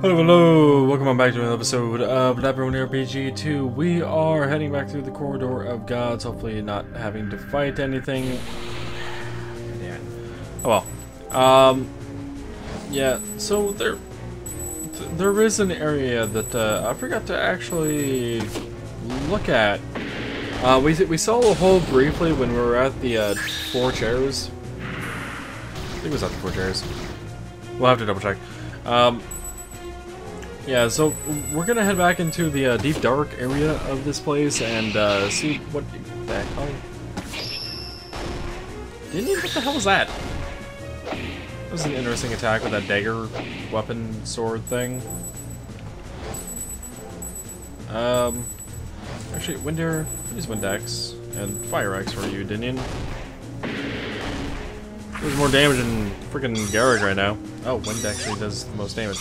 Hello, hello! Welcome on back to another episode of Labyronia RPG 2. We are heading back through the corridor of gods, hopefully not having to fight anything. Yeah. Oh well. Um, yeah, so there, th there is an area that uh, I forgot to actually look at. Uh, we, we saw the hole briefly when we were at the uh, Four Chairs. I think it was at the Four Chairs. We'll have to double check. Um, yeah, so we're gonna head back into the uh, deep dark area of this place and uh, see what the hell. Didn't even, what the hell was that? That was an interesting attack with that dagger weapon sword thing. Um, actually, Windir, use Windex and Fire X for you, Dinian. There's more damage than freaking Garrick right now. Oh, Wind actually does the most damage.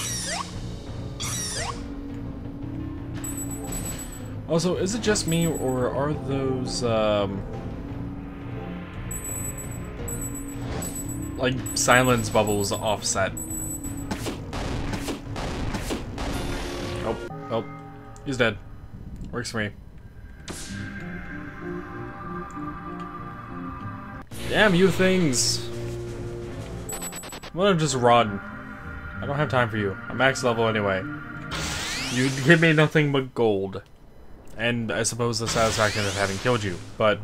Also, is it just me, or are those, um... Like, silence bubbles offset? Oh, oh. He's dead. Works for me. Damn you things! I'm gonna just run. I don't have time for you. I'm max level anyway. You give me nothing but gold and I suppose the satisfaction of having killed you, but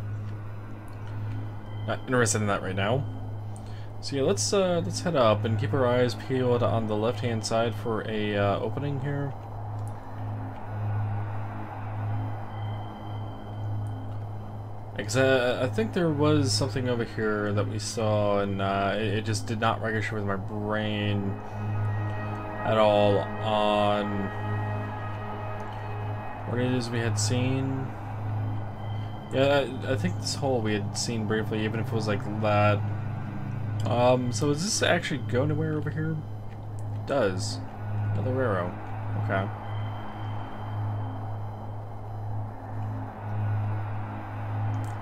not interested in that right now. So yeah, let's uh, let's head up and keep our eyes peeled on the left-hand side for a uh, opening here. Because uh, I think there was something over here that we saw, and uh, it, it just did not register with my brain at all on what it is we had seen. Yeah, I, I, think this hole we had seen briefly, even if it was like that. Um, so does this actually go anywhere over here? It does. Another arrow. Okay.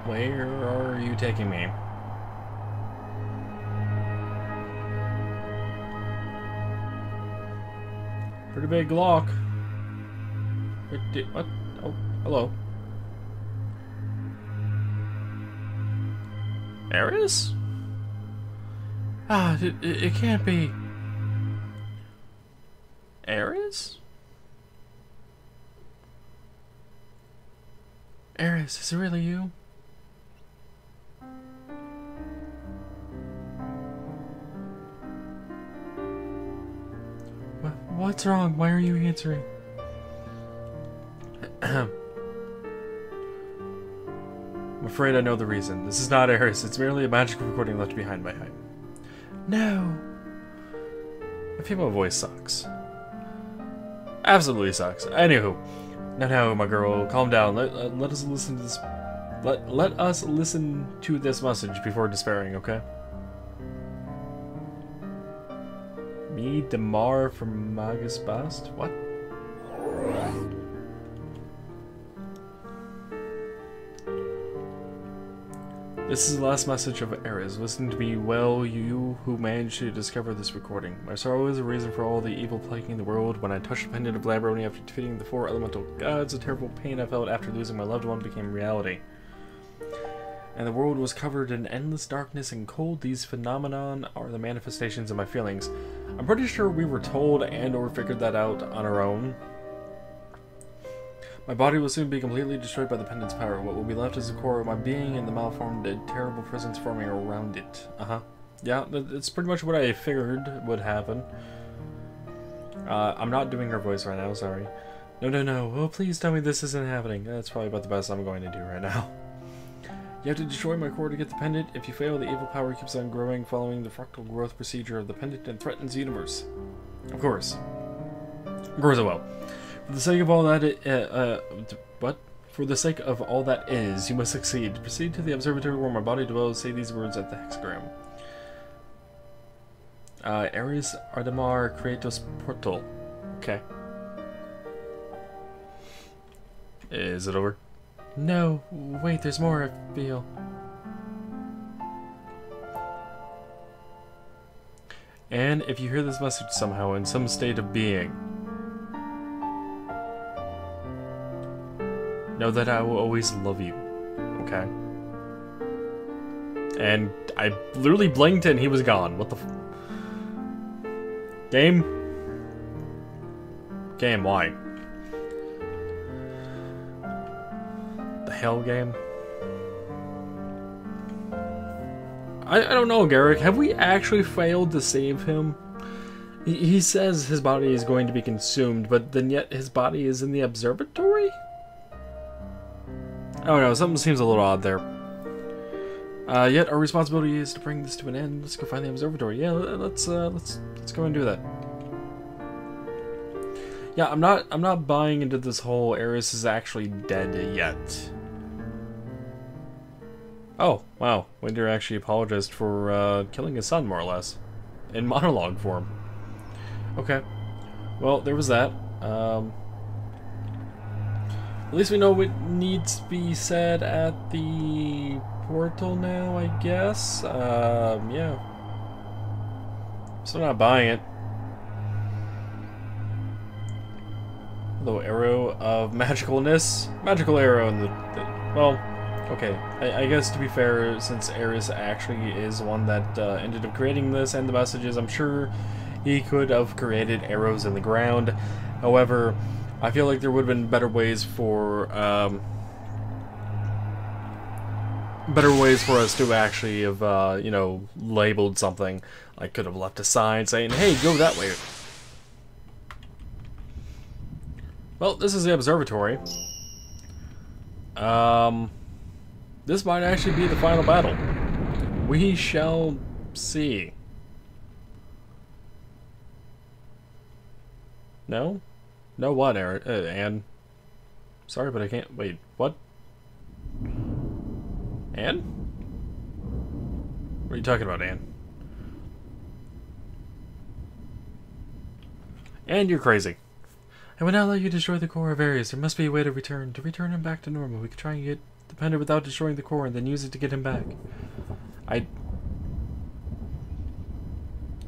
Where are you taking me? Pretty big lock. What? Oh, hello. Ares? Ah, it, it, it can't be. Ares? Ares, is it really you? What, what's wrong? Why are you answering? I'm afraid I know the reason. This is not Ares. It's merely a magical recording left behind by Hyde. No. My female voice sucks. Absolutely sucks. Anywho. Now, now, my girl, calm down. Let, uh, let us listen to this. Let, let us listen to this message before despairing, okay? Me, Demar from Magus Bast? What? This is the last message of Ares. Listen to me well, you who managed to discover this recording. My sorrow is a reason for all the evil plaguing the world. When I touched the pendant of Labyronia after defeating the four elemental gods, the terrible pain I felt after losing my loved one became reality. And the world was covered in endless darkness and cold. These phenomenon are the manifestations of my feelings. I'm pretty sure we were told and or figured that out on our own. My body will soon be completely destroyed by the pendant's power. What will be left is the core of my being and the malformed and terrible presence forming around it. Uh-huh. Yeah, that's pretty much what I figured would happen. Uh, I'm not doing her voice right now, sorry. No, no, no. Oh, please tell me this isn't happening. That's probably about the best I'm going to do right now. You have to destroy my core to get the pendant. If you fail, the evil power keeps on growing, following the fractal growth procedure of the pendant and threatens the universe. Of course. Of course it will. For the sake of all that, it, uh, uh, what? For the sake of all that is, you must succeed. Proceed to the observatory where my body dwells. Say these words at the hexagram. Uh, Ares Ardamar Kratos Portal. Okay. Is it over? No, wait, there's more, I feel. And if you hear this message somehow in some state of being, Know that I will always love you. Okay? And I literally blinked and he was gone. What the Game? Game, why? The hell game? I, I don't know, Garrick. Have we actually failed to save him? He, he says his body is going to be consumed, but then yet his body is in the observatory? Don't know, something seems a little odd there. Uh, yet our responsibility is to bring this to an end. Let's go find the observatory. Yeah, let's uh, let's let's go and do that. Yeah, I'm not I'm not buying into this whole Aeris is actually dead yet. Oh, wow. Windir actually apologized for uh, killing his son, more or less. In monologue form. Okay. Well, there was that. Um, at least we know what needs to be said at the portal now, I guess. Um, yeah. Still not buying it. Little arrow of magicalness. Magical arrow in the, the well, okay. I, I, guess to be fair, since Aeris actually is one that uh, ended up creating this and the messages, I'm sure he could have created arrows in the ground. However, I feel like there would have been better ways for um, better ways for us to actually have uh, you know labeled something. I could have left a sign saying, "Hey, go that way." Well, this is the observatory. Um, this might actually be the final battle. We shall see. No? No what, Aaron? Uh, Anne? Sorry, but I can't... Wait, what? Anne? What are you talking about, Anne? And you're crazy. I would not let you destroy the core of Aeris. There must be a way to return. To return him back to normal, we could try and get the pendant without destroying the core and then use it to get him back. I...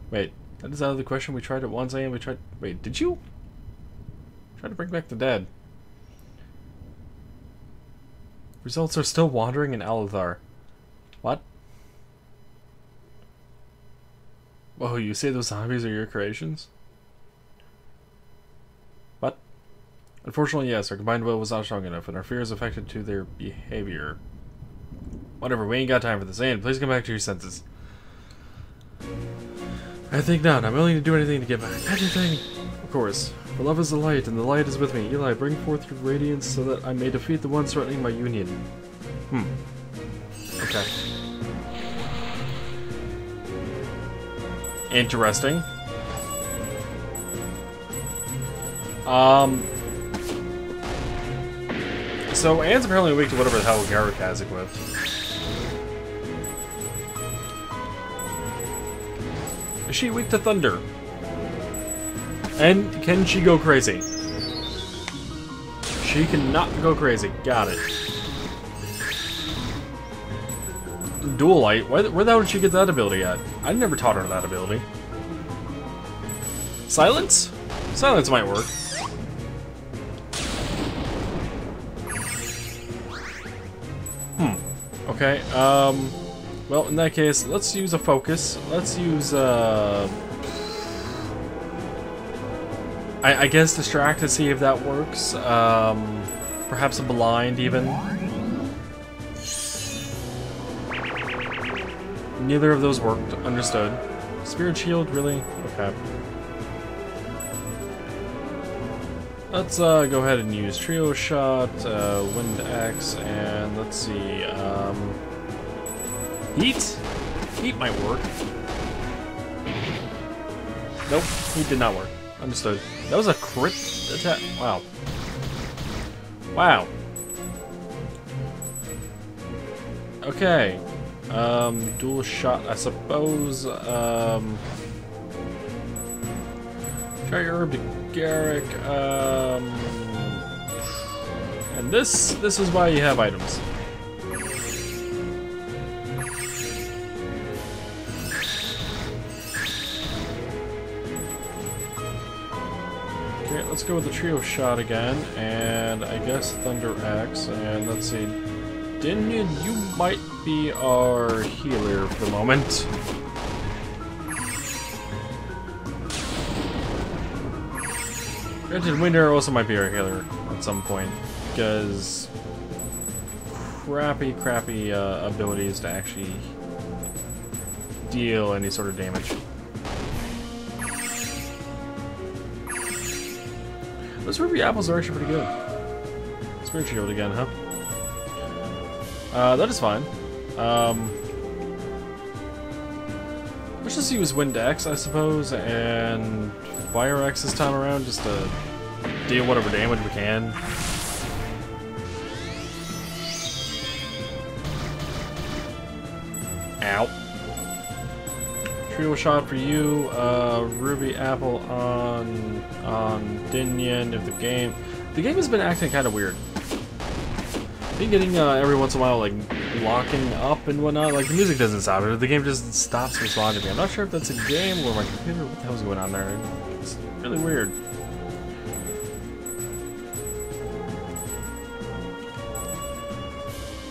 Wait, that is out of the question. We tried it once and we tried... Wait, did you? Try to bring back the dead. Results are still wandering in Alethar. What? Whoa, you say those zombies are your creations? What? Unfortunately, yes, our combined will was not strong enough, and our fear is affected to their behavior. Whatever, we ain't got time for this. And please come back to your senses. I think not. I'm willing to do anything to get back. Anything! Of course. For love is the light, and the light is with me. Eli, bring forth your radiance so that I may defeat the ones threatening my union. Hmm. Okay. Interesting. Um... So, Anne's apparently weak to whatever the hell Garrick has equipped. Is she weak to thunder? And can she go crazy? She cannot go crazy. Got it. Dual Light? Where, where the hell did she get that ability at? I never taught her that ability. Silence? Silence might work. Hmm. Okay, um... Well, in that case, let's use a focus. Let's use, uh... I, I guess distract to see if that works. Um, perhaps a blind even. Neither of those worked. Understood. Spirit shield, really? Okay. Let's uh, go ahead and use Trio Shot, uh, Wind X, and let's see. Um, heat? Heat might work. Nope, heat did not work. Understood. That was a crit attack. Wow. Wow. Okay. Um, dual shot, I suppose. Um, try herb to Garrick. Um, and this, this is why you have items. Let's go with the trio shot again, and I guess Thunder Axe, and let's see. Dinian, you might be our healer for the moment. Granted, Wind Arrow also might be our healer at some point, because crappy, crappy uh, abilities to actually deal any sort of damage. Those ruby apples are actually pretty good. Spirit Shield again, huh? Uh, that is fine. Um, let's just use Wind Axe, I suppose, and Fire Axe this time around, just to deal whatever damage we can. Ow. Trio shot for you, uh, Ruby Apple on on Dinian if the game the game has been acting kind of weird. Been getting uh, every once in a while like locking up and whatnot. Like the music doesn't stop, the game just stops responding to me. I'm not sure if that's a game or my computer. What the hell's going on there? It's really weird.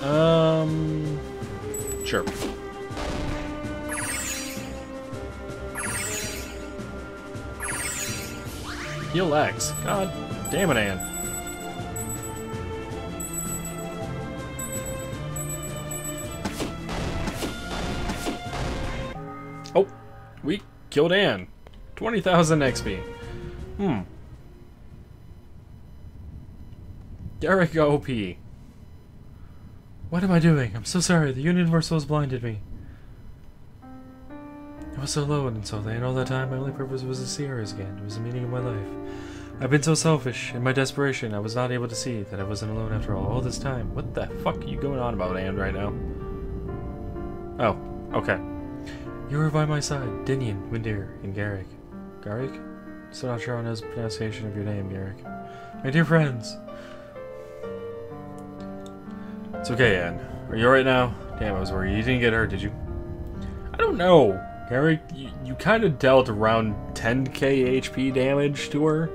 Um, sure. Heal X. God damn it, Anne. Oh, we killed Anne. 20,000 XP. Hmm. Derek OP. What am I doing? I'm so sorry. The Universal's blinded me. I was so alone until then. All that time, my only purpose was to see her again. It was the meaning of my life. I've been so selfish. In my desperation, I was not able to see that I wasn't alone after all. All this time. What the fuck are you going on about, Anne, right now? Oh, okay. You were by my side. Dinian, Windir, and Garrick. Garrick? Still not sure on his pronunciation of your name, Garrick. My dear friends. It's okay, Anne. Are you alright now? Damn, I was worried. You didn't get hurt, did you? I don't know. Garrick, you, you kind of dealt around 10k HP damage to her.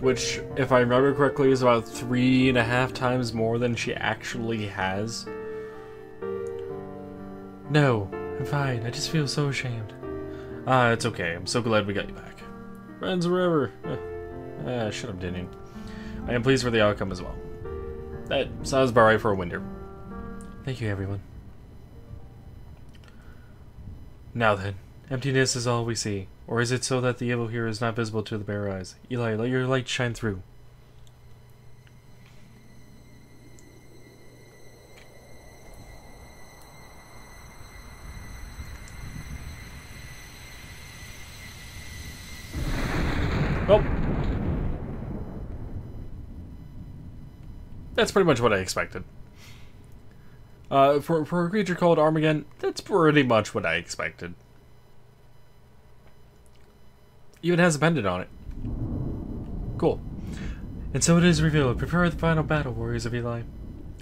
Which, if I remember correctly, is about three and a half times more than she actually has. No, I'm fine. I just feel so ashamed. Ah, it's okay. I'm so glad we got you back. Friends forever. Ah, shut up, Dinian. I am pleased for the outcome as well. That sounds about right for a Windir. Thank you, everyone. Now then, emptiness is all we see. Or is it so that the evil here is not visible to the bare eyes? Eli, let your light shine through. That's pretty much what I expected. Uh, for, for a creature called Armageddon, that's pretty much what I expected. Even has a pendant on it. Cool. And so it is revealed. Prepare the final battle, Warriors of Eli.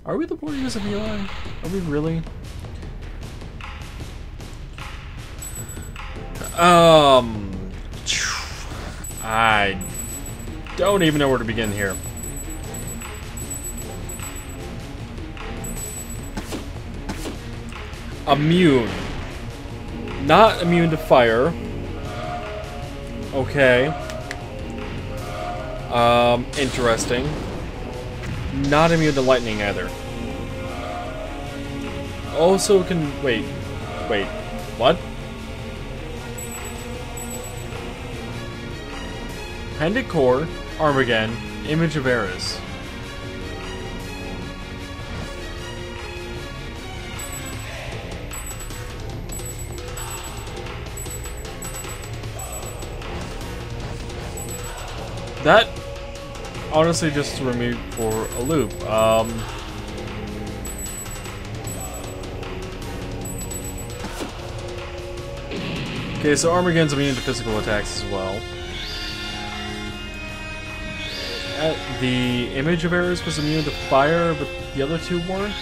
Are we the Warriors of Eli? Are we really? Um... I don't even know where to begin here. Immune. Not immune to fire. Okay. Um, interesting. Not immune to lightning either. Also can... Wait. Wait. What? Pendant Core, Armageddon, Image of Eris. That honestly just threw me for a loop. Um, okay, so Armageddon's immune to physical attacks as well. Uh, the image of Eris was immune to fire, but the other two weren't.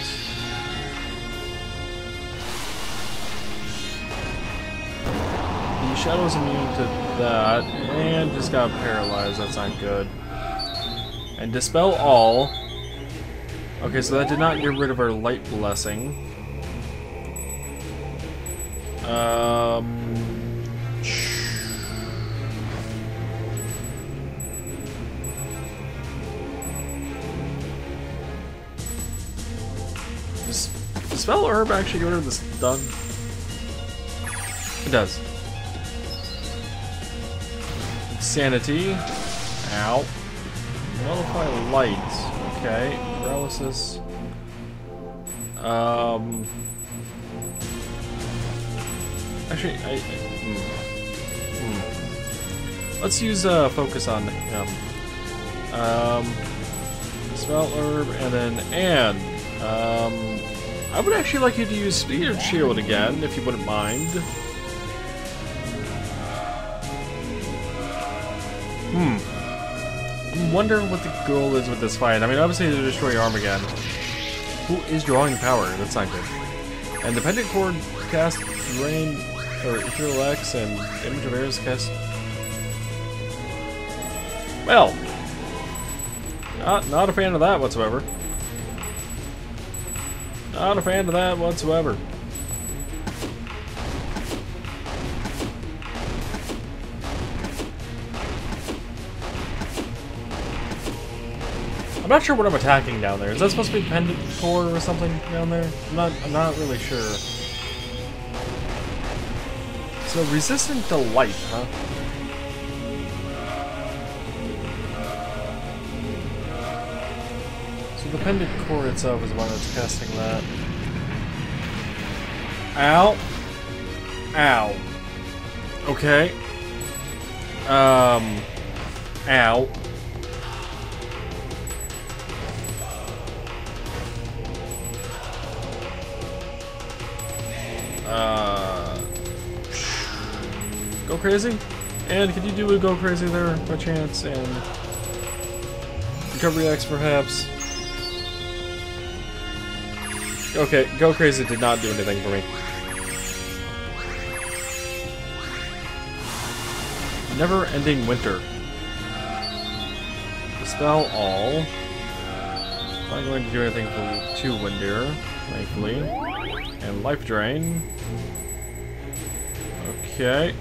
Shadow's immune to that, and just got paralyzed. That's not good. And Dispel All. Okay, so that did not get rid of our Light Blessing. Um... Does Dispel Herb actually get rid of this stun? It does. Sanity. Ow. Nullify light. Okay. Paralysis. Um. Actually, I. Hmm. Hmm. Let's use uh, focus on him. Um. Spell herb and then and. Um. I would actually like you to use Spear Shield again, if you wouldn't mind. Hmm. I'm wondering what the goal is with this fight. I mean, obviously to destroy Armageddon. Who is drawing power? That's not good. And the Pendant Core cast Drain, or Ethereal and Image of Ares cast... Well. Not, not a fan of that whatsoever. Not a fan of that whatsoever. Not sure what I'm attacking down there. Is that supposed to be pendant core or something down there? I'm not I'm not really sure. So resistant to light, huh? So the pendant core itself is the one that's casting that. Ow. Ow. Okay. Um. Ow. Uh, go crazy? And could you do a go crazy there by chance? And recovery X perhaps? Okay, go crazy did not do anything for me. Never ending winter. Dispel all. Not going to do anything for two Windir, thankfully. And life drain. Okay.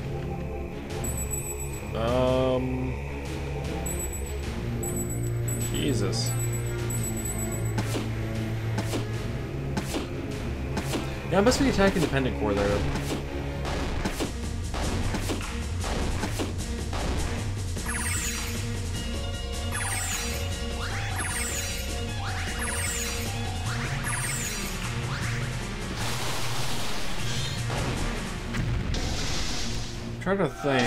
Um. Jesus. Yeah, I must be attacking the pendant core there. Trying to think.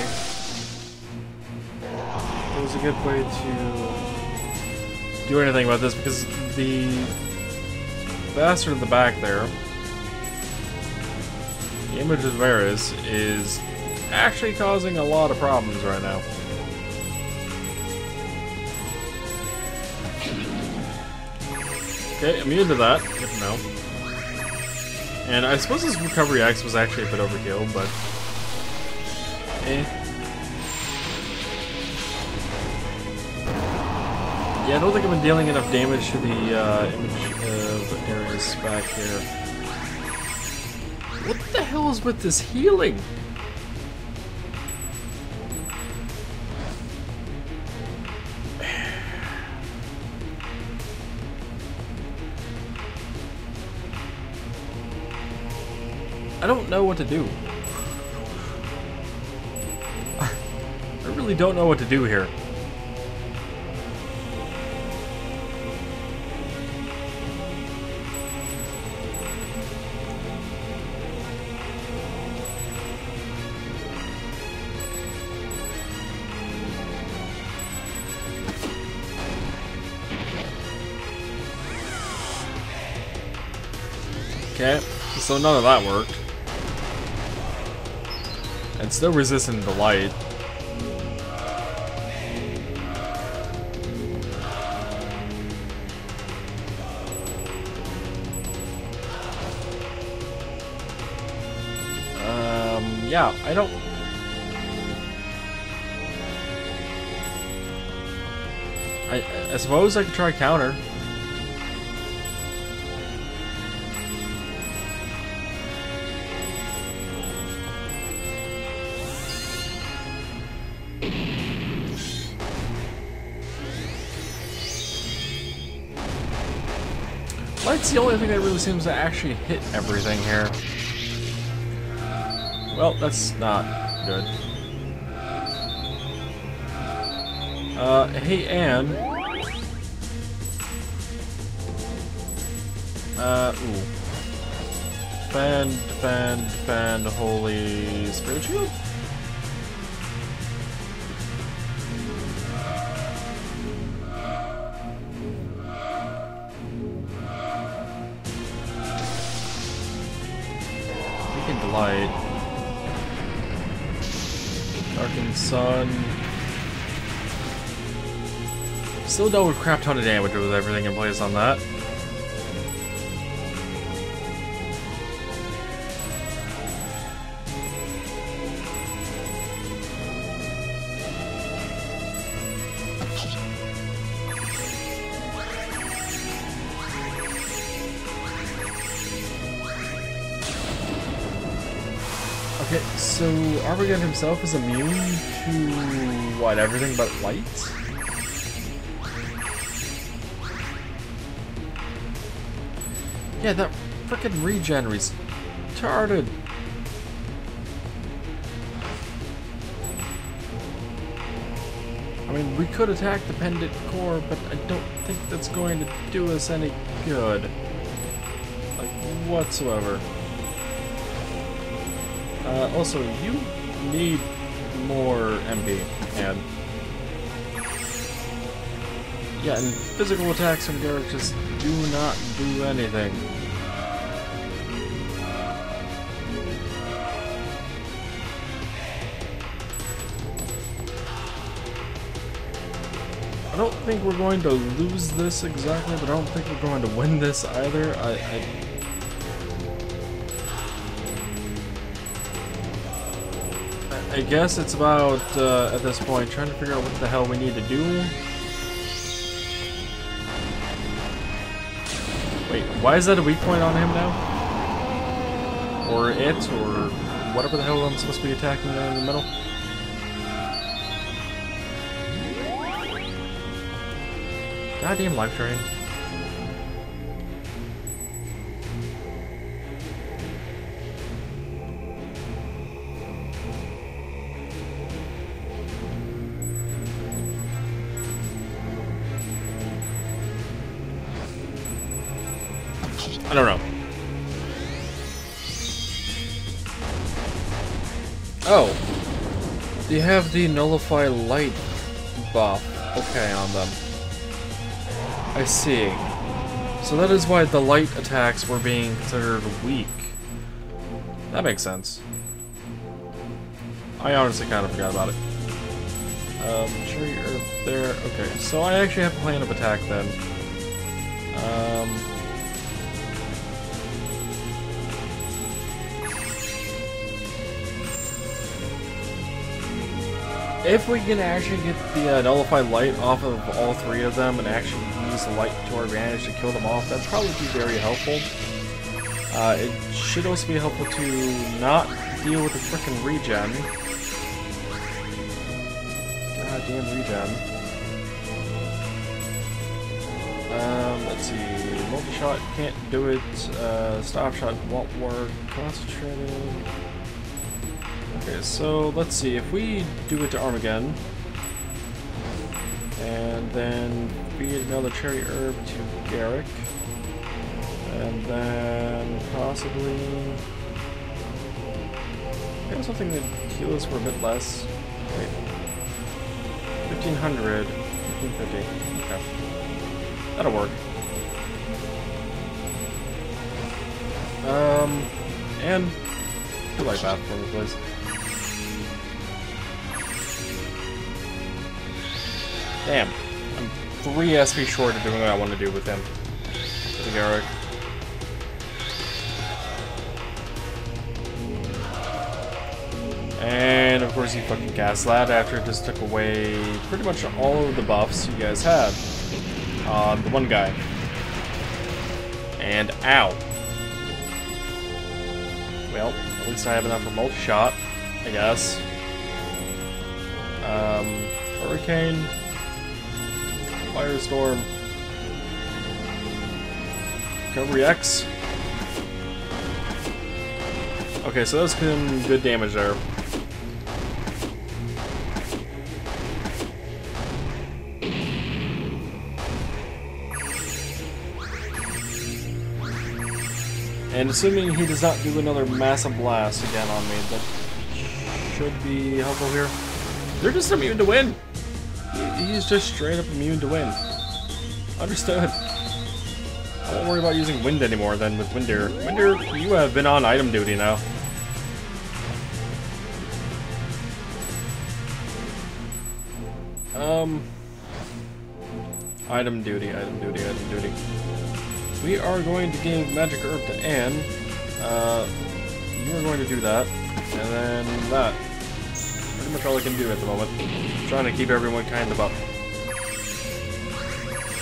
It was a good way to do anything about this because the bastard in the back there, the image of Varus, is actually causing a lot of problems right now. Okay, immune to that. Good to know. And I suppose this Recovery X was actually a bit overkill, but Yeah, I don't think I've been dealing enough damage to the uh, image of Ares back here. What the hell is with this healing? I don't know what to do. Really don't know what to do here. Okay, so none of that worked. And still resistant to light. Yeah, I don't... I, I suppose I could try counter. Light's the only thing that really seems to actually hit everything here. Well, that's not good. Uh, hey, Anne. Uh, ooh. Defend, defend, defend, Holy Spirit Shield? Still dealt with crap ton of damage with everything in place on that. Okay, so Armageddon himself is immune to what, everything but light? Yeah, that frickin' regen retarded. I mean, we could attack the Pendant Core, but I don't think that's going to do us any good. Like, whatsoever. Uh, also, you need more MP, and... Yeah, and physical attacks from Garrick just do not do anything. Think we're going to lose this exactly, but I don't think we're going to win this either. I, I I guess it's about, uh, at this point, trying to figure out what the hell we need to do. Wait, why is that a weak point on him now? Or it, or whatever the hell I'm supposed to be attacking there in the middle? Goddamn life drain. I don't know. Oh. They have the nullify light buff okay on them. I see. So that is why the light attacks were being considered weak. That makes sense. I honestly kind of forgot about it. Um, tree earth there. Okay, so I actually have a plan of attack then. Um, If we can actually get the uh, nullified light off of all three of them and actually light to our advantage to kill them off, that'd probably be very helpful. Uh, it should also be helpful to not deal with the frickin' regen. Goddamn regen. Um, let's see. Multi-shot can't do it. Uh, stop shot won't work. Concentrated. Okay, so let's see, if we do it to Armageddon, and then feed another cherry herb to Garrick, and then possibly maybe something that heal us for a bit less. Wait. 1500, 1550. Okay. That'll work. Um, and do light bath for me, please. Damn. 3 SP short of doing what I want to do with him. Garrick. And of course he fucking cast that after it just took away pretty much all of the buffs you guys had on the one guy. And ow. Well, at least I have enough for multi-shot, I guess. Um, Hurricane, Firestorm, Recovery X. Okay, so that was some good damage there. And assuming he does not do another massive blast again on me, that should be helpful here. They're just immune to wind. He's just straight up immune to wind. Understood. I won't worry about using wind anymore then with Windir. Windir, you have been on item duty now. Um... Item duty, item duty, item duty. We are going to give Magic Herb to Anne. Uh, you are going to do that. And then that. Much all I can do at the moment. I'm trying to keep everyone kind of up.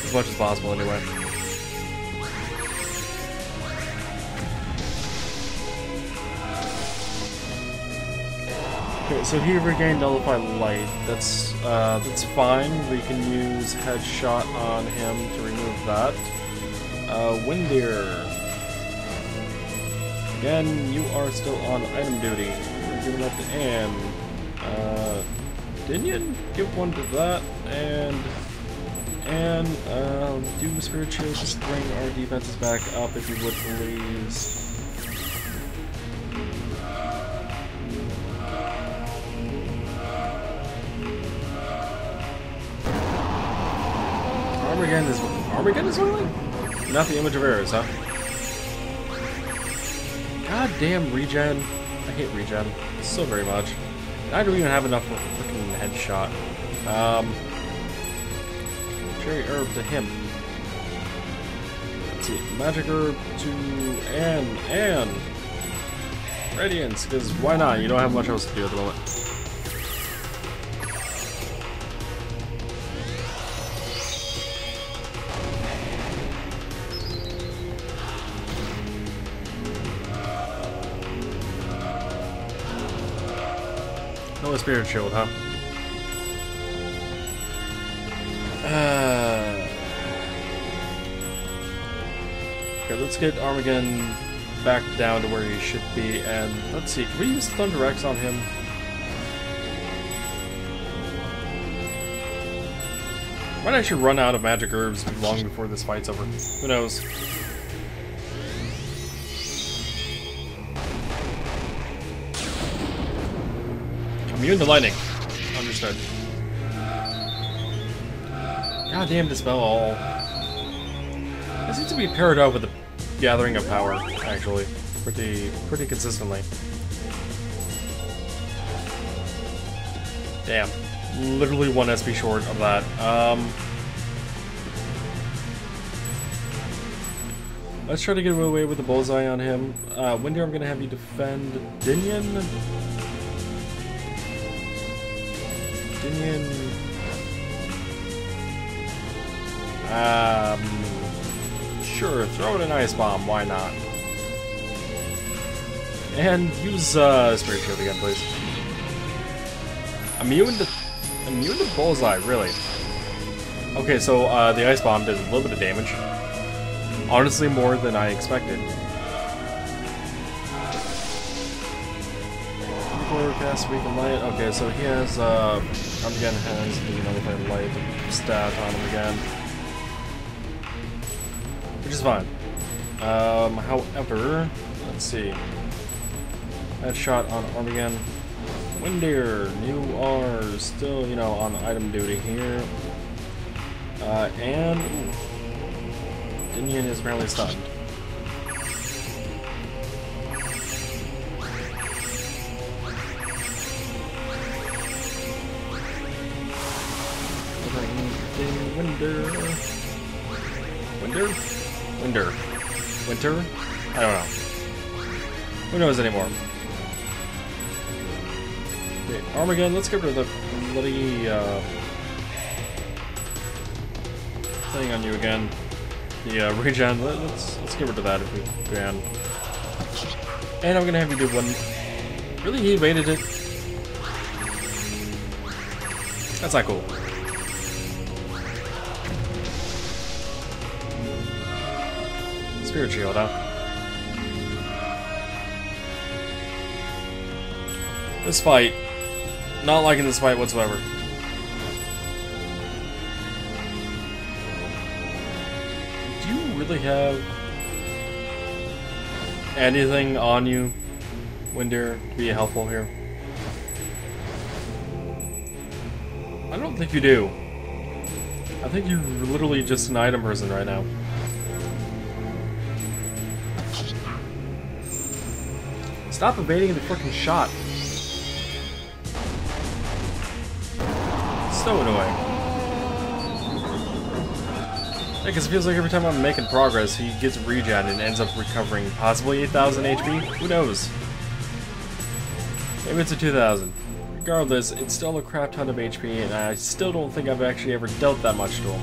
As much as possible, anyway. Okay, so he regained Nullify Light. That's uh, that's fine. We can use Headshot on him to remove that. Uh, Windir. Again, you are still on item duty. We're giving up to Anne. Uh, Dinian, give one to that, and and uh, do Spirit Shield just bring our defenses back up if you would please. Armageddon is Armageddon is oiling? Not the image of errors, huh? Goddamn regen. I hate regen so very much. I don't even have enough for a freaking headshot. Um, cherry herb to him. Let's see, magic herb to Anne. Anne! Radiance, because why not? You don't have much else to do at the moment. No spirit shield, huh? Uh, okay, let's get Armageddon back down to where he should be, and let's see, can we use Thunder X on him? Might actually run out of magic herbs long before this fight's over. Who knows? Immune to lightning. Understood. Goddamn dispel all. This seems to be paired up with the gathering of power, actually. Pretty pretty consistently. Damn. Literally one SP short of that. Um Let's try to get away with the bullseye on him. Uh, Windir, I'm gonna have you defend Dinian. Palestinian... Um... Sure, throw in an ice bomb, why not? And use uh, Spirit Shield again, please. Immune to... Immune to Bullseye, really? Okay, so uh, the Ice Bomb did a little bit of damage. Honestly, more than I expected. Light. Okay, so he has uh, Armageddon has the Nullified Light stat on him again. Which is fine. Um, however, let's see. That shot on Armageddon. Windir, you are still, you know, on item duty here. Uh, and... Dinian is apparently stunned. Winter. Winter? Winter. Winter? I don't know. Who knows anymore? Okay, Armageddon, let's get rid of the bloody uh, thing on you again. The uh, regen, Let, us let's get rid of that if we can. And I'm gonna have you do one. Really, he evaded it. That's not cool. Spirit shield, huh? This fight. Not liking this fight whatsoever. Do you really have anything on you, Windir, to be helpful here? I don't think you do. I think you're literally just an item person right now. Stop evading the freaking shot. So annoying. Yeah, because it feels like every time I'm making progress, he gets regen and ends up recovering possibly 8,000 HP? Who knows? Maybe it's a 2,000. Regardless, it's still a crap ton of HP, and I still don't think I've actually ever dealt that much to him.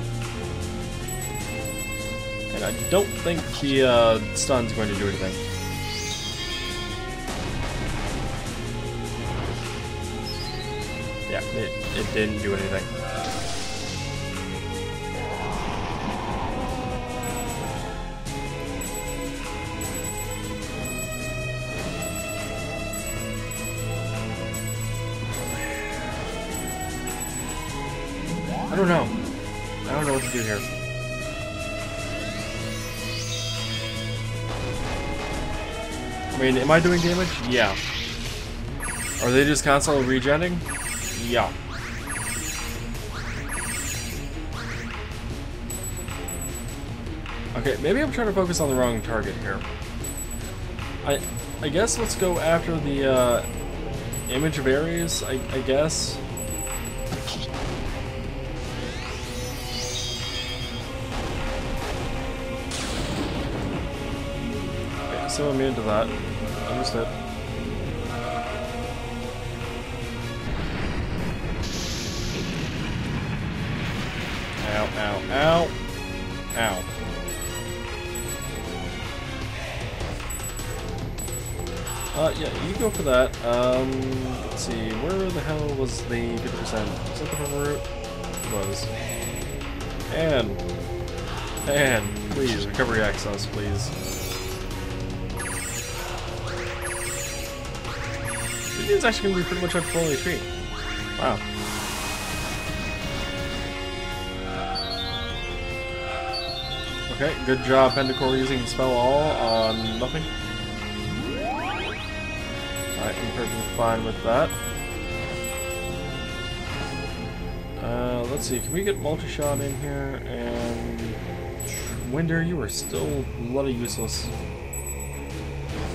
And I don't think the uh, stun's going to do anything. It, didn't do anything. I don't know. I don't know what to do here. I mean, am I doing damage? Yeah. Are they just constantly regenning? Yeah. Okay, maybe I'm trying to focus on the wrong target here. I I guess let's go after the uh, image of Ares, I, I guess. Okay, so I'm into that. Understood. Go for that. Um, let's see, where the hell was the 50%? Was that the front route? It was. And, and, please, recovery access, please. This dude's actually gonna be pretty much at full HP. Wow. Okay, good job, Pendant Core, using Spell All on nothing. I'm perfectly fine with that. Uh, let's see, can we get multi-shot in here? And... Windir, you are still bloody useless.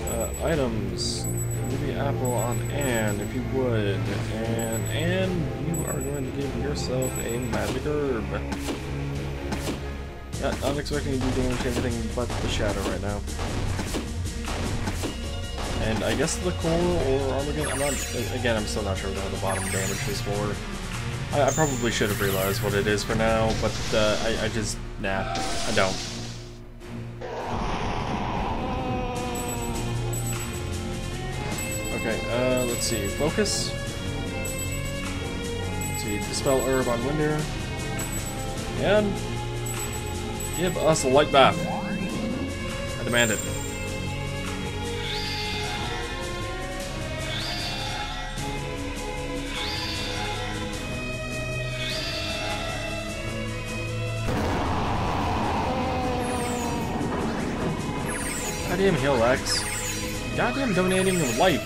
Uh, items. Maybe apple on Anne, if you would. And Anne, you are going to give yourself a magic herb. Not, not expecting to do anything but the shadow right now. And I guess the core or Armageddon, I'm not, again, I'm still not sure what the bottom damage is for. I, I, probably should have realized what it is for now, but uh, I, I just, nah, I don't. Okay, uh, let's see, focus. Let's see, dispel herb on Windir. And Give us a light bath. I demand it. Goddamn heal X. Goddamn donating life.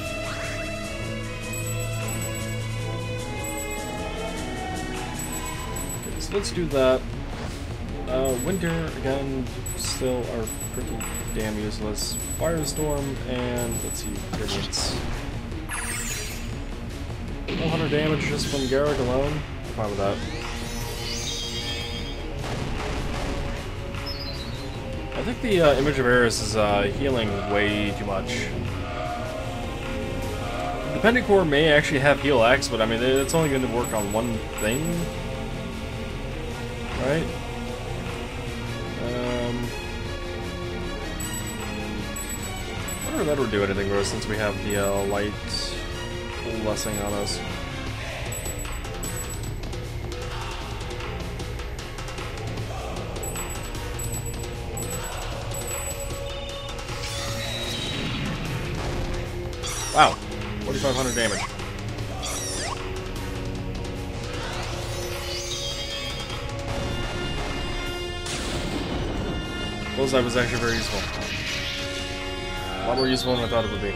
Okay, so let's do that. Uh, Windir, again, still are pretty damn useless. Firestorm, and let's see, Radiance. 100 damage just from Garrick alone. Fine with that. I think the uh, Image of Ares is uh, healing way too much. The Pendant Core may actually have Heal X, but I mean, it's only going to work on one thing. Right? Um, I wonder if that would do anything for us since we have the uh, light blessing on us. 4,500 damage. Bullseye was actually very useful. A lot more useful than I thought it would be.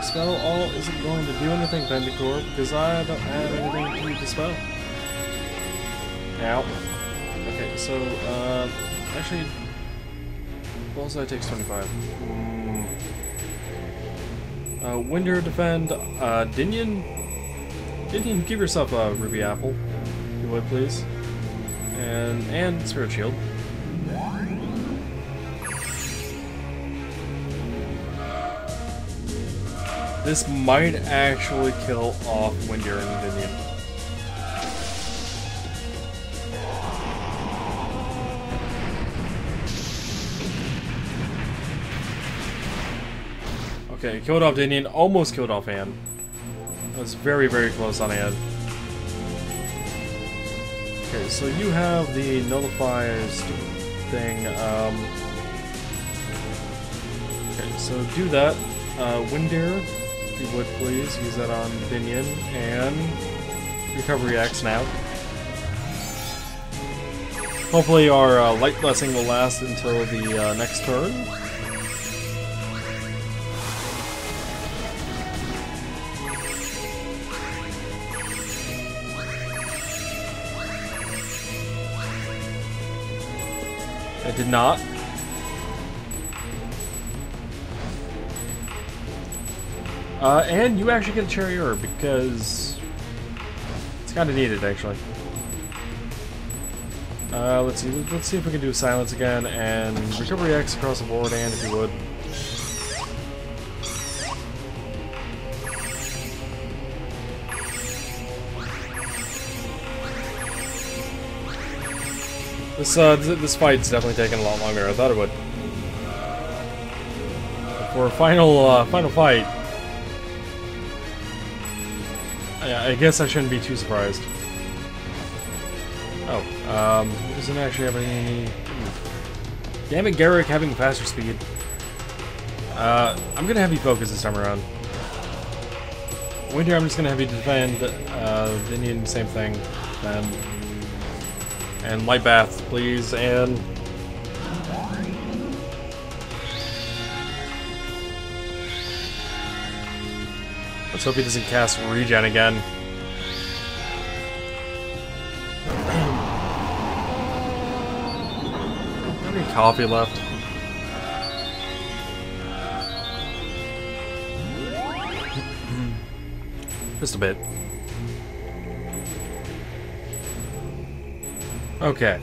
Dispel all isn't going to do anything, Pendant Core, because I don't have anything to dispel. Ow. Okay, so, uh, actually, Bullseye takes 25. Mm. Uh, defend, uh, Dinian? Dinian, give yourself a Ruby Apple, if you would, please. And, and Spirit Shield. This might actually kill off Winder and Dinian. Okay, killed off Dinian, almost killed off Anne. That was very, very close on Anne. Okay, so you have the nullifiers thing. Um, okay, so do that. Uh, Winder, if you would please, use that on Dinian, and Recovery X now. Hopefully our uh, Light Blessing will last until the uh, next turn. Did not. Uh, and you actually get a cherry herb because it's kind of needed actually. Uh, let's see. Let's see if we can do silence again and recovery X across the board, and if you would. This uh, th this fight's definitely taking a lot longer than I thought it would. For a final uh, final fight, I, I guess I shouldn't be too surprised. Oh, um, doesn't actually have any. Damn it, Garrick having faster speed. Uh, I'm gonna have you focus this time around. Windir, I'm just gonna have you defend. Uh, Dinian, same thing. Then. And light bath, please, and... Let's hope he doesn't cast regen again. any coffee left? Just a bit. Okay.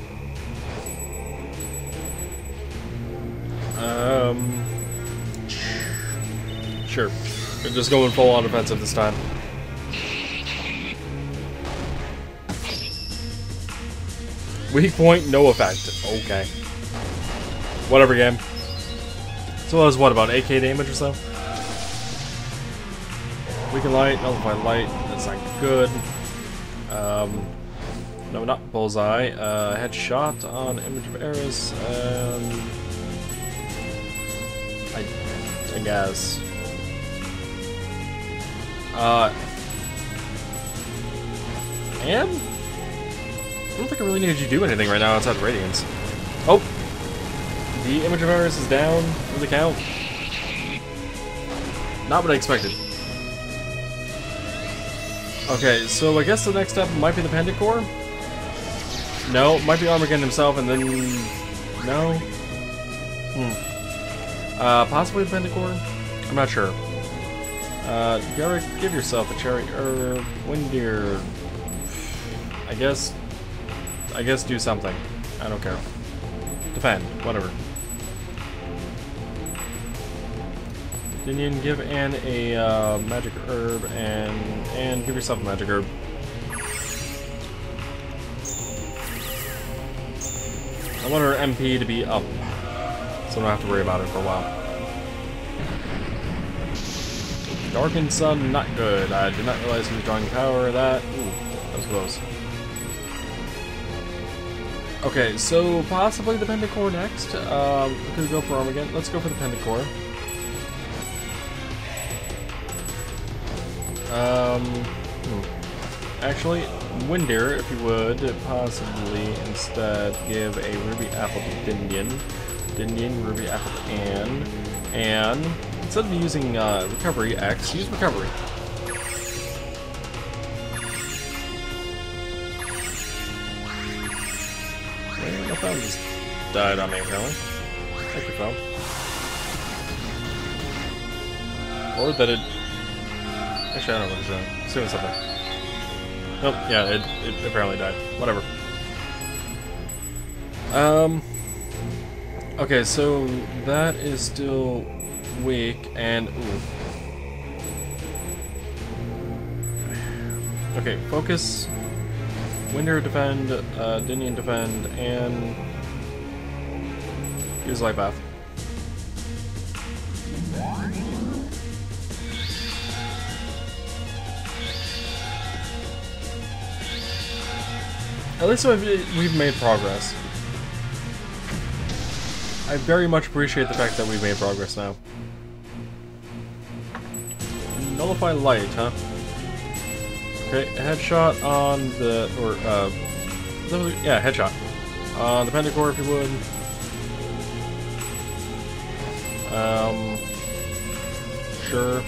Um. Sure. Just going full on offensive this time. Weak point, no effect. Okay. Whatever game. So it was what, about 8k damage or so? Weaken light, nullify light, that's not good. Um, no, not bullseye. Uh, headshot on image of Eris, and I, I guess. Uh, and I don't think I really need to do anything right now outside of Radiance. Oh, the image of Eris is down for the count. Not what I expected. Okay, so I guess the next step might be the Pendant Core. No, might be Armageddon himself, and then... No? Hmm. Uh, possibly Pendant I'm not sure. Uh, Garrick, give yourself a cherry herb. Windir. I guess... I guess do something. I don't care. Defend. Whatever. Dinian, give Anne a uh, magic herb and and give yourself a magic herb. Want her MP to be up, so I don't have to worry about it for a while. Darkened Sun, not good. I did not realize he was drawing power. That, ooh, that was close. Okay, so possibly the Pendant Core next. Um, we could go for Armageddon. Let's go for the Pendant Core. Um, hmm. actually, Windir, if you would, possibly instead give a Ruby Apple to Dinian. Dinian, Ruby Apple to Anne. And instead of using uh, Recovery X, use Recovery. And the phone just died on me, apparently. Thank you, phone. Or that it... Actually, I don't know what it's doing. It's doing something. Nope, yeah, it, it apparently died. Whatever. Um... Okay, so that is still weak, and... Ooh. Okay, focus. Windir defend, uh, Dinian defend, and... Use Light Path. At least we've, made progress. I very much appreciate the fact that we've made progress now. Nullify light, huh? Okay, headshot on the, or, uh, yeah, headshot. Uh, the Pendant Core, if you would. Um, sure.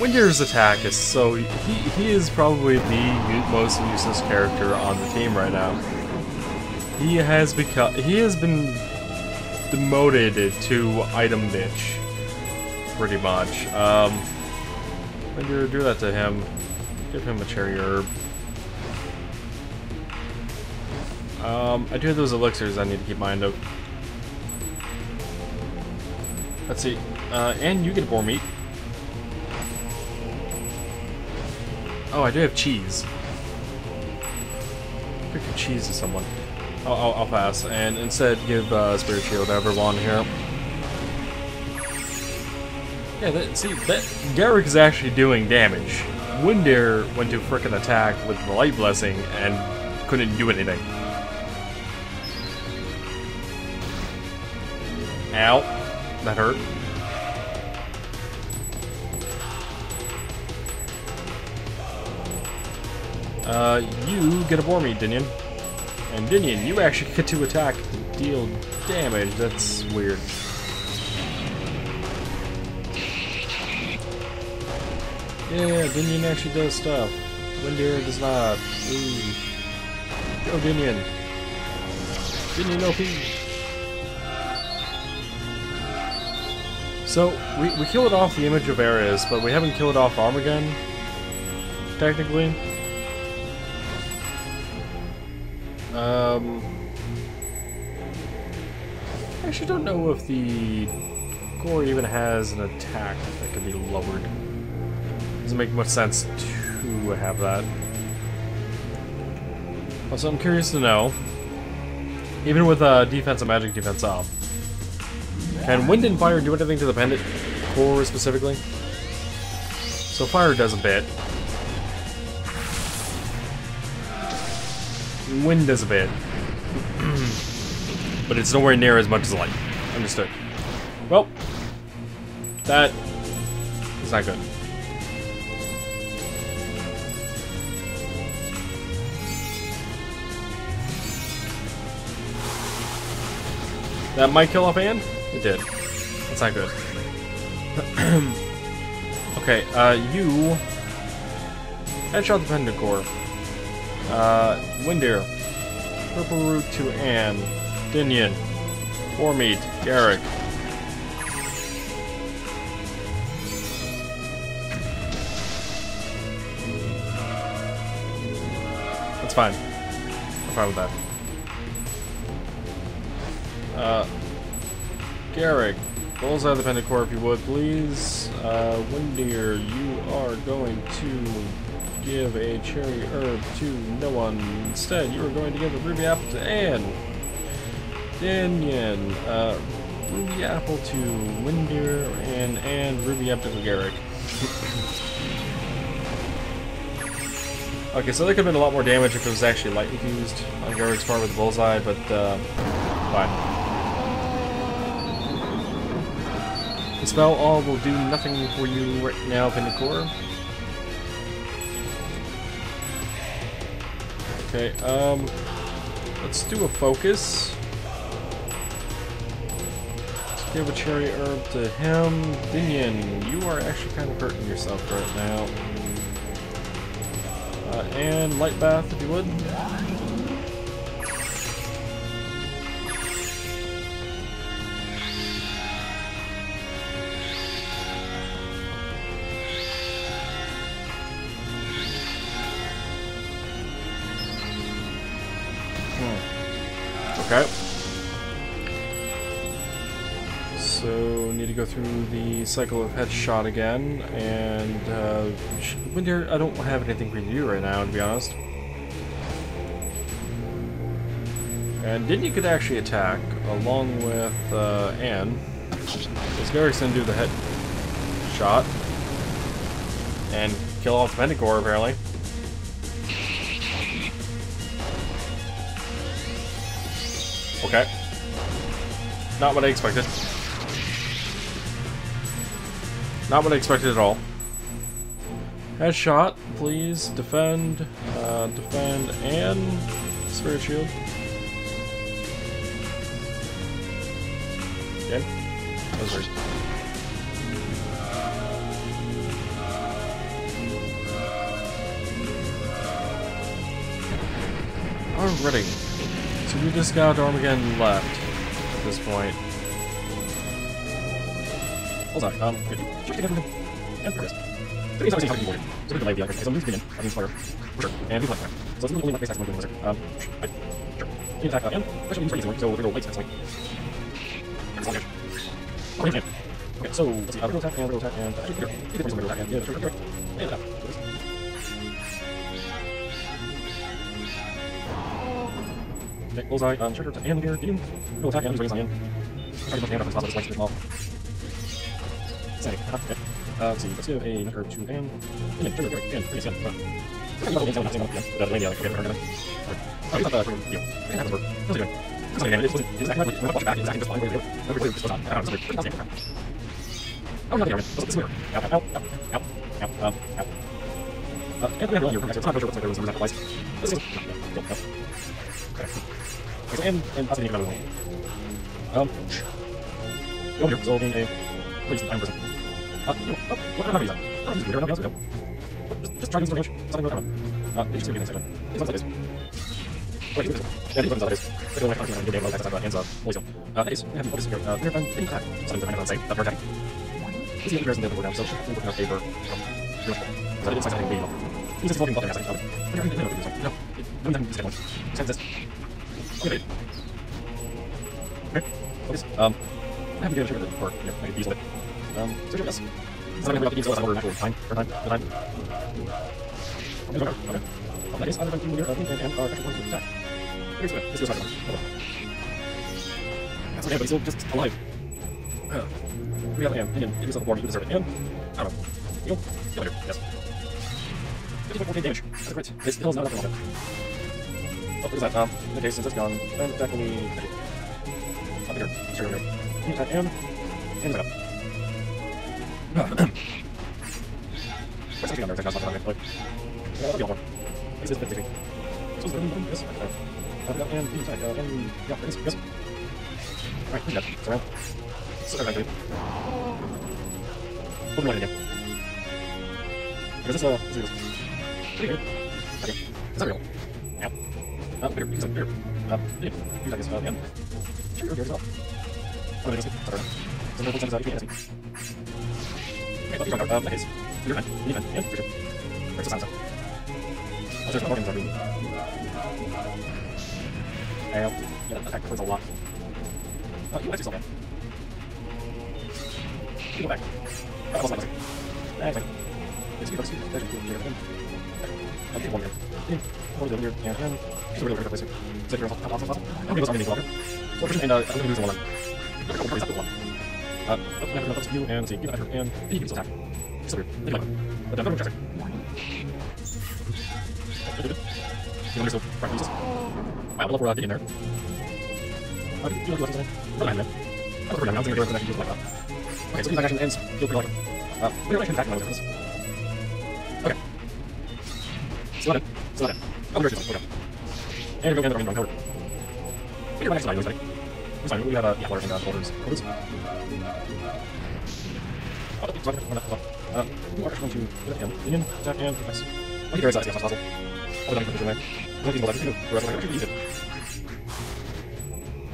Windir's attack is so... He, he is probably the most useless character on the team right now. He has become... He has been demoted to item bitch. Pretty much. Um, Windir, do that to him. Give him a cherry herb. Um, I do have those elixirs I need to keep mind of. Let's see. Uh, and you get boar meat. Oh, I do have cheese. Pick a cheese to someone. I'll, I'll, I'll, pass, and instead give uh, Spirit Shield to everyone here. Yeah, that, see, that Garrick is actually doing damage. Windir went to frickin' attack with the Light Blessing and couldn't do anything. Ow. That hurt. Uh, you get a bore meat, Dinian. And Dinian, you actually get to attack and deal damage. That's weird. Yeah, Dinian actually does stuff. Windir does not. Ooh. Go Dinian. Dinian OP. So, we, we killed off the image of Ares, but we haven't killed off Armageddon, technically. Um, I actually don't know if the core even has an attack that can be lowered. Doesn't make much sense to have that. Also, I'm curious to know, even with uh, defense and magic defense up, can wind and fire do anything to the pendant core specifically? So fire does a bit. Wind does a bit. but it's nowhere near as much as light. Understood. Well, that is not good. That might kill off Anne? It did. That's not good. okay, uh, you... Headshot the Pendant Core. Uh, Windir. Purple Root to Anne. Dinian. Meat. Garrick. That's fine. I'm fine with that. Uh, Garrick, bullseye the Pendant Core if you would, please. Uh, Windir, you are going to give a cherry herb to no one. Instead, you are going to give a ruby apple to Anne. Dinian, uh, ruby apple to Windir and and ruby apple to Garrick. okay, so there could have been a lot more damage if it was actually light infused on Garrick's part with the bullseye, but uh, fine. The spell all will do nothing for you right now, Pendant Core. Okay, um, let's do a focus. Let's give a cherry herb to him. Dinian, you are actually kind of hurting yourself right now. Uh, and light bath, if you would. Through the cycle of headshot again, and, uh, Windir, I don't have anything for you right now, to be honest. And you could actually attack, along with, uh, Anne. Garrick's gonna do the head shot. And kill off the Pendant Core, apparently. Okay. Not what I expected. Not what I expected at all. Headshot, please. Defend. Uh, defend and Spirit Shield. Okay. That was weird. Alrighty. So we just got Armageddon left at this point. On, um, check it everything. And progress. So are how to be we delay the other. So move minion, that means fire. For sure. And we like fire. So it's only like base attack one wizard. Um, I, sure. You attack, uh, and especially reason, so we're gonna wait next point. Okay, okay, so let's see, uh, attack and attack and actually, here, attack and yeah, sure. And. Okay, bullseye, um, to hand here. You go attack enemies raised on hand. Try to put hand up as possible, just like small. Setting. Okay. Uh, let's see, let's give a to. And then trigger, and pretty soon. Uh, I level gains, I'm not saying that. Land, yeah, like, okay, we're gonna. Oh, he's not the, you know, I have a number. What's he doing? What's he doing? It's, it's actually, when I watch it back, it's actually just. Whatever it is, just on. I don't know, it's something. Oh, nothing. It's weird. Ow, ow, ow, ow, ow, um, ow. Uh, and we have your it's not sure what's like there was some sacrifice. This is, no, no, no. Okay. And, and possibly another one. Um, go here, so being a please, I'm person. Uh, you know, uh, what kind of is that? Oh, just weird, nothing else, just, try to use information, something like that. Uh, it's just gonna be the same. It's not like this. Wait, it's this. Yeah, it's not this. It's only like, I'm game, like, hands up, always go. Uh, it is, to focus here. Uh, we're in attack. Something to find out, say, that we're attacking. This is the comparison to the down, so we're working your score. So it's like something being He's just looking button, I think. No, no, no, no, no. Don't have to use one. Sense this. Okay. Okay. Um, I have to get a trigger for, you know, make it easily. Um, so yes. It's not going to the it's actual time, time, time. Okay, okay, that is and, and to attack. Okay, but he's still just alive. Uh, we have a hand. Minion, give yourself a warning, you deserve it. And, I don't know. Heal. Heal later. Yes. 50.14 damage. That's crit. This heal's not enough for Oh, at that. Um, in the case, since it's gone, then attack will. Up here. Sure, here. Attack him? And back up. Because this, uh, this is... Pretty good. Okay. Is that real? Yeah. Uh, bigger, because I'm bigger. Uh, yeah, use that as, uh, again. Sure, here as well. Oh, it is, sorry. So, no full-time, uh, you can't see. Okay, well, on, uh, that is, you're fine, you're fine, yeah, for sure. There's a sound, so. Oh, there's no more things that are being. And yeah, attack hurts a lot. Uh, you actually still bad. You go back. Uh, also, like, Thanks, man. It's good, it's good. There's a good I think one here. In. One of the weird, and, and, just a really weird place here. Is that your awesome, awesome, awesome? I'm gonna go something longer. So, first, and, uh, I'm gonna do some one. A couple parties after one. Uh, never, up to you, and see, you attack, and, you can still attack. So weird. Think never check it. You want to still practice I'd love for uh, in there. Uh, do you like to do something? Not. I'm pretty down. I'm thinking that I can do like that. Okay, so these action ends. Free to like. Uh, we're actually attacking those Okay. Slow down. Slow down. Oh, there's slow down. And go end the running cover. Figure my next line, ready? Who's We have, uh, boulders. Boulders. Oh, gonna come Uh, are going to. Minion, attack, and defense. Keep very possible. I'll done for the way. Don't use all that. The rest of it, it.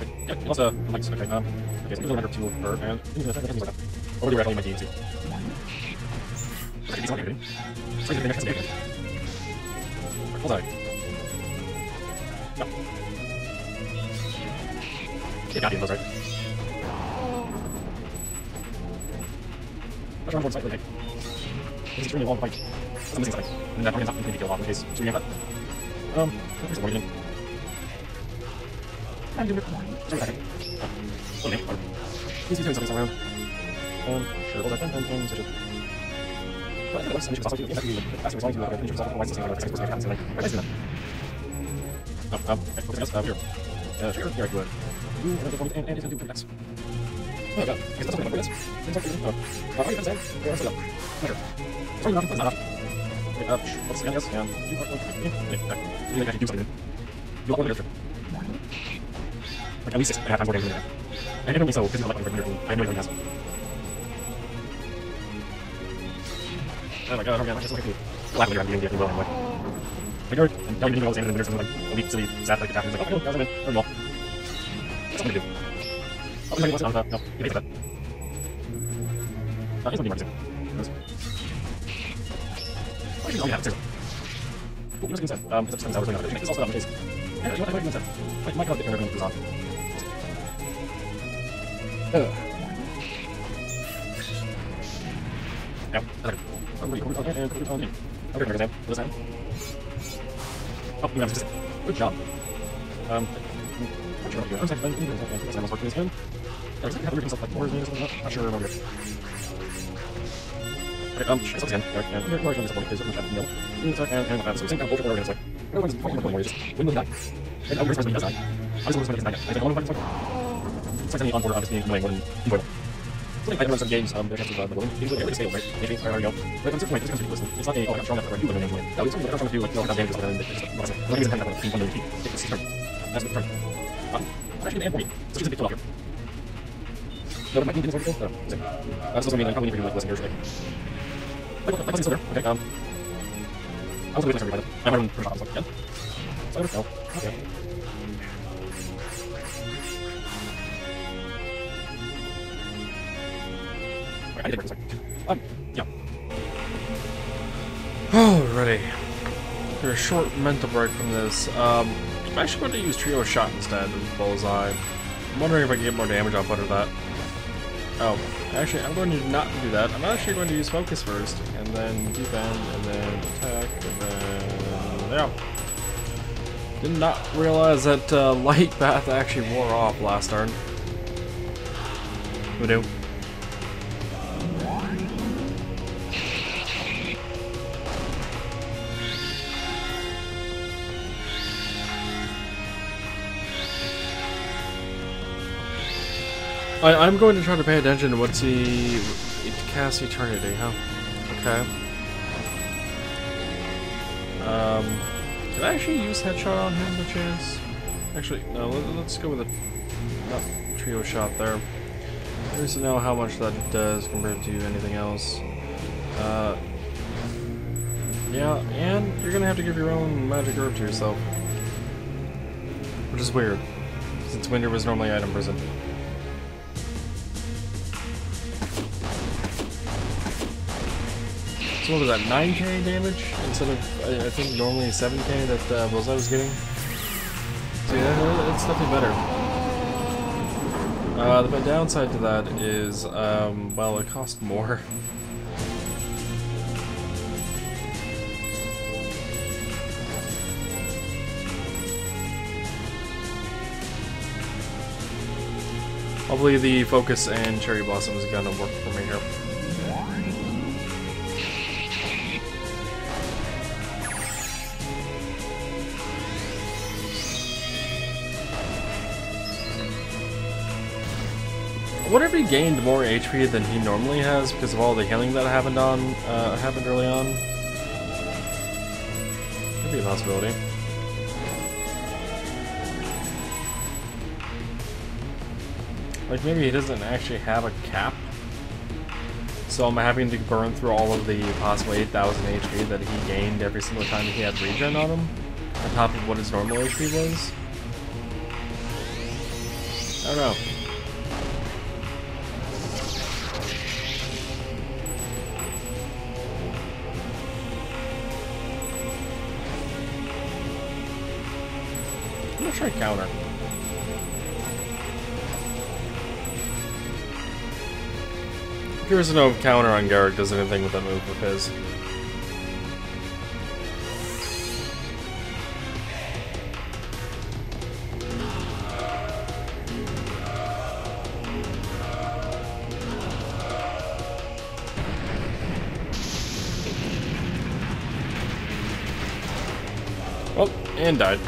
Okay, yeah. Okay, um, okay, so here's a reminder to her, and can attack and things like that. The my too. He's not to on. No. Okay, got him, that's right. That's around one side, okay. This is extremely long fight. That's a missing side. And that Morgan's not going to be killed off in case. So we have that. Um, where's the Morgan? I'm doing it. Sorry, attacking. Oh, okay. Please be doing something around. Um, sure, hold on, and, and, such a... But I think that's possible. Yeah, actually, that's the result of the finish result. Why is this thing like supposed to happen? So, like, why is it not? Oh, um, okay, what's else? Uh, here. Uh, sure, here, good. You, and, and, and, and it's gonna do that. Oh, God. I guess that's something like this. Things like this. Oh. Uh, are you gonna say? Yeah, let's go. Measure. Sorry, nothing. That's not enough. Okay, uh, let's scan this, and you are going to... Yeah, back. You think I can do something. Like, at least six and a half times more damage than that. And it only so, because you're like, I have no idea what he has. Oh my god, oh man, I just at you. Laugh when you're having the well anyway. Like, you're, and now you're doing all the same, and there's something like a weak, silly, sad, like, attack, and it's like, oh, guys, I'm in, or well. What's I'm gonna do? Oh, sorry, what's on, uh, no, you hate that. Uh, gonna be more soon. Yes. Oh, you can have it, seriously. Oh, you're just gonna Um, it's upset, I was doing another. This is also not the case. Yeah, you want to ahead and Like, my god, the camera goes on. Ugh. Yeah, okay. Put it. Okay, you have assistant. Good job. Um, not sure what you're doing. I'm second, but Sam was working this in. I was like, everything stuff like more or something. Not sure, remember. Okay, um, it's again. Eric, and largely disappointed because you're going to have to know. And, and, and, so same kind of bullshit whatever it's like. Everyone's point more, you just when he die. And I'm when he does die. I just want to when he does die. I think, oh, no, it's like, it's like on board, I'm just being annoying than enjoyable. Something I run some games, um, there's chances of uh, the winning games with every scale, right? Maybe, there we go. But at some point, this comes to listen. It's not a, oh, I'm strong enough to do it, and win. That was something I'm trying to do, like, you know, damage or something, and it's like, what's it? Like, it's kind of like, one million feet. It's his turn. That's the turn. Um, actually, an end for me. So she's a big here. No, but my team didn't of kill? No, uh, this doesn't mean I probably need to do, like, less years, like, like, like, like, still there. Okay, um, I was waiting for everybody. I'm running for shot, I was like, yeah. So I don't know. Okay. I did it. Um, yeah. Alrighty. For a short mental break from this, um, I'm actually going to use Trio Shot instead of Bullseye. I'm wondering if I can get more damage off under that. Oh, actually, I'm going to not do that. I'm actually going to use Focus first, and then Defend, and then Attack, and then... Yeah. Did not realize that uh, Light Path actually wore off last turn. Who knew? I, am going to try to pay attention to what's he... Cast Eternity, huh? Okay. Um, did I actually use Headshot on him, by chance? Actually, no, let, us go with a not trio shot there. Curious to know how much that does compared to anything else. Uh, yeah, and you're gonna have to give your own magic herb to yourself. Which is weird, since Windir was normally item prison. So what was that, 9k damage instead of, I, I think, normally 7k that uh, Bullseye was getting? So yeah, it's definitely better. Uh, the downside to that is, um, well, it costs more. Hopefully the Focus and Cherry Blossom is gonna work for me here. What if he gained more HP than he normally has because of all the healing that happened on uh, happened early on? Could be a possibility. Like maybe he doesn't actually have a cap. So I'm having to burn through all of the possible 8,000 HP that he gained every single time he had regen on him, on top of what his normal HP was. I don't know. I'm counter. If counter on Garrick does anything with that move of his. And died.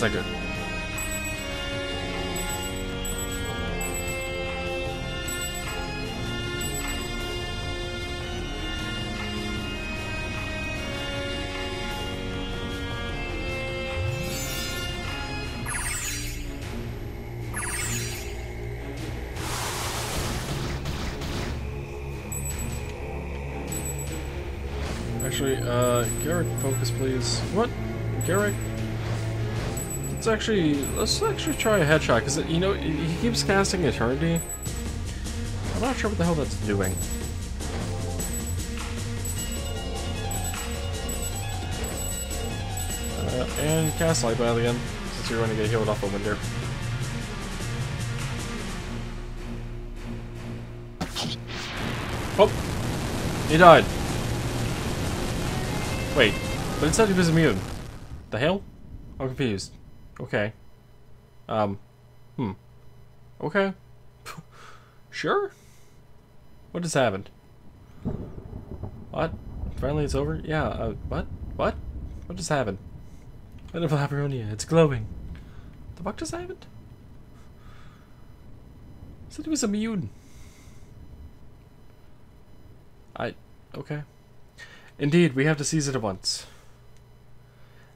That's not good. Actually, let's actually try a headshot, because, you know, he keeps casting Eternity. I'm not sure what the hell that's doing. Uh, and cast Light Battle again, since you're going to get healed off a Windir. Oh! He died! Wait, but it said he was immune. The hell? I'm confused. Okay. Um, hmm. Okay. sure? What just happened? What? Finally it's over? Yeah, uh, what? What? What just happened? I have Labyronia, it's glowing. The fuck just happened? said he was immune. I... okay. Indeed, we have to seize it at once.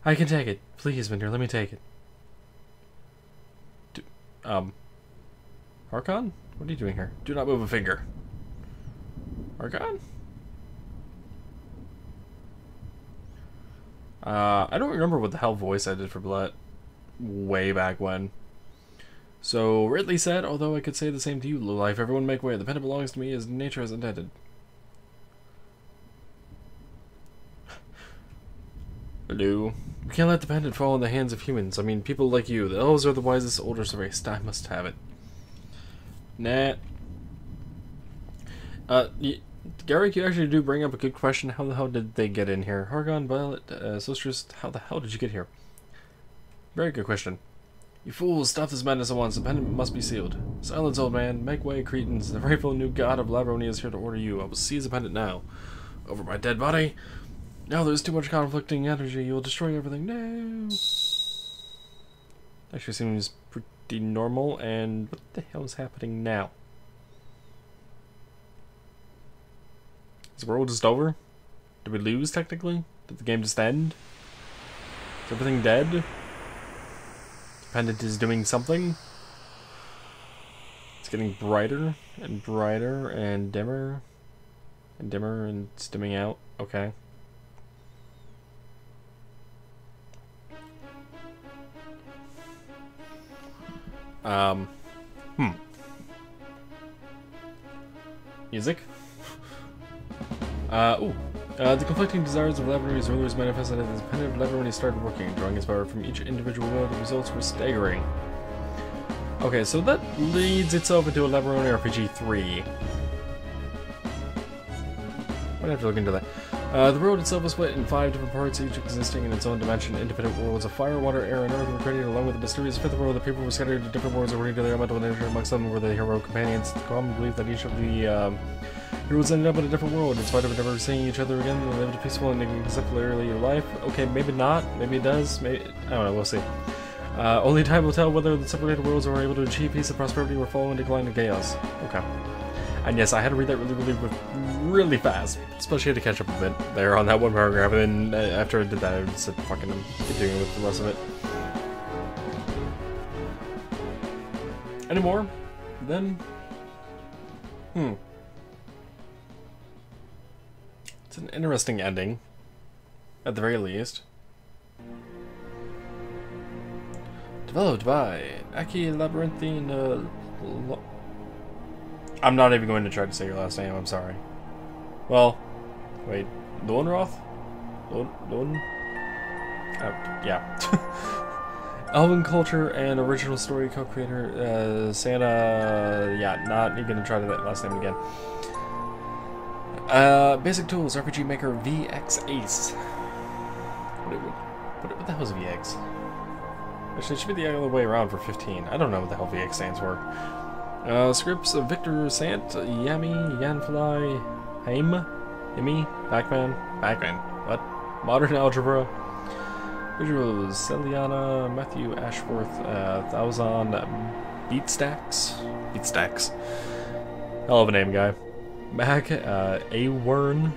I can take it. Please, Windir, let me take it. Um... Archon? What are you doing here? Do not move a finger. Archon? Uh, I don't remember what the hell voice I did for Blet way back when. So, Ridley said, although I could say the same to you, Life, everyone make way. The pendant belongs to me as nature has intended. Hello. We can't let the pendant fall in the hands of humans. I mean, people like you. The elves are the wisest oldest of race. I must have it. Nah. Uh, Garrick, you actually do bring up a good question. How the hell did they get in here? Hargon, Violet, uh, how the hell did you get here? Very good question. You fools, stop this madness at once. The pendant must be sealed. Silence, old man. Make way, cretins. The rightful new god of Labyronia is here to order you. I will seize the pendant now. Over my dead body. Now there's too much conflicting energy. You will destroy everything. No. Actually seems pretty normal. And what the hell is happening now? Is the world just over? Did we lose, technically? Did the game just end? Is everything dead? Pendant is doing something? It's getting brighter and brighter and dimmer and dimmer and dimming out. Okay. Um, hmm. Music? Uh, ooh. Uh, the conflicting desires of Labyronia's rulers manifested as independent of Labroni started working, drawing his power from each individual world. The results were staggering. Okay, so that leads itself into a Labyronia RPG 3. Might have to look into that. Uh, the world itself is split in five different parts, each existing in its own dimension. Independent worlds of fire, water, air, and earth were created along with the mysterious fifth world. The people were scattered to different worlds according to their elemental nature. Amongst them were the hero companions. The common belief that each of the um, heroes ended up in a different world. In spite of never seeing each other again, they lived a peaceful and exemplary life. Okay, maybe not. Maybe it does. Maybe I don't know. We'll see. Uh, only time will tell whether the separated worlds were able to achieve peace and prosperity or fall into decline and chaos. Okay. And yes, I had to read that really, really, really fast. Especially had to catch up a bit there on that one paragraph. And then uh, after I did that, I said, fucking, I'm continuing with the rest of it. Any more? Then, hmm. It's an interesting ending, at the very least. Developed by Aki Labyrinthine. Uh, I'm not even going to try to say your last name. I'm sorry. Well, wait, Lowenroth? Lowen? Uh, yeah. Elven culture and original story co-creator uh, Santa. Yeah, not even gonna try to that last name again. Uh, basic tools: RPG Maker VX Ace. What, what, what the hell is VX? Actually, it should be the other way around for 15. I don't know what the hell VX stands for. Uh, scripts of Victor Sant, Yami, Yanfly, Haim, Yami, Pac-Man, Pac-Man, what? Modern Algebra, Visuals, Celiana, Matthew Ashworth, uh, Thousand, Beatstacks, Beatstacks, hell of a name, guy. Mac, uh, A-Wern,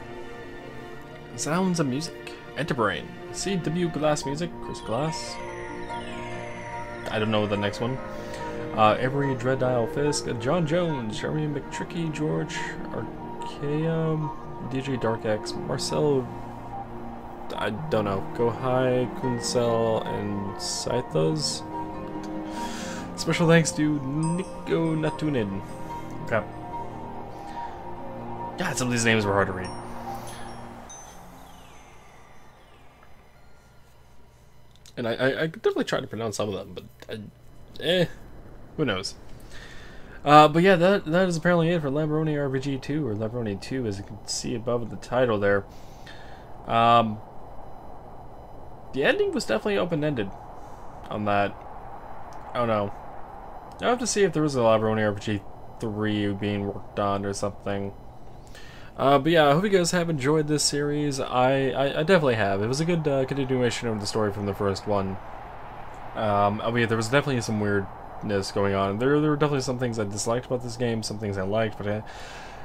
Sounds of Music, Enterbrain, CW Glass Music, Chris Glass, I don't know the next one. Uh, Avery Dreaddial Fisk, John Jones, Jeremy McTricky, George Archaeum, DJ Dark X, Marcel, I don't know, Go High, Kunsel, and Scythas. Special thanks to Nico Natunin. God, some of these names were hard to read. And I, I, I definitely tried to pronounce some of them, but I, eh, who knows. Uh, but yeah, that that is apparently it for Labyronia RPG 2, or Labyronia 2, as you can see above the title there. Um, the ending was definitely open-ended on that. I don't know. I'll have to see if there was a Labyronia RPG 3 being worked on or something. Uh, but yeah, I hope you guys have enjoyed this series. I, I, I definitely have. It was a good uh, continuation of the story from the first one. Um, albeit there was definitely some weirdness going on. There, there were definitely some things I disliked about this game, some things I liked, but I,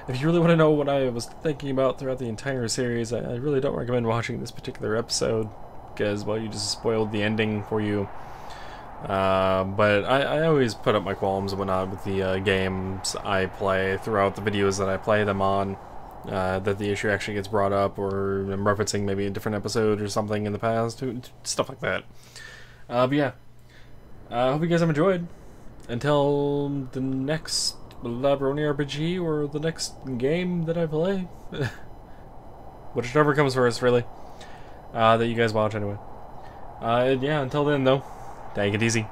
if you really want to know what I was thinking about throughout the entire series, I, I really don't recommend watching this particular episode, because, well, you just spoiled the ending for you. Uh, but I, I, always put up my qualms and whatnot with the uh, games I play throughout the videos that I play them on uh, that the issue actually gets brought up, or I'm referencing maybe a different episode or something in the past, stuff like that. Uh, but yeah, I uh, hope you guys have enjoyed. Until the next Labyronia RPG or the next game that I play, whichever comes first, really, uh, that you guys watch anyway. Uh, yeah, until then though, take it easy.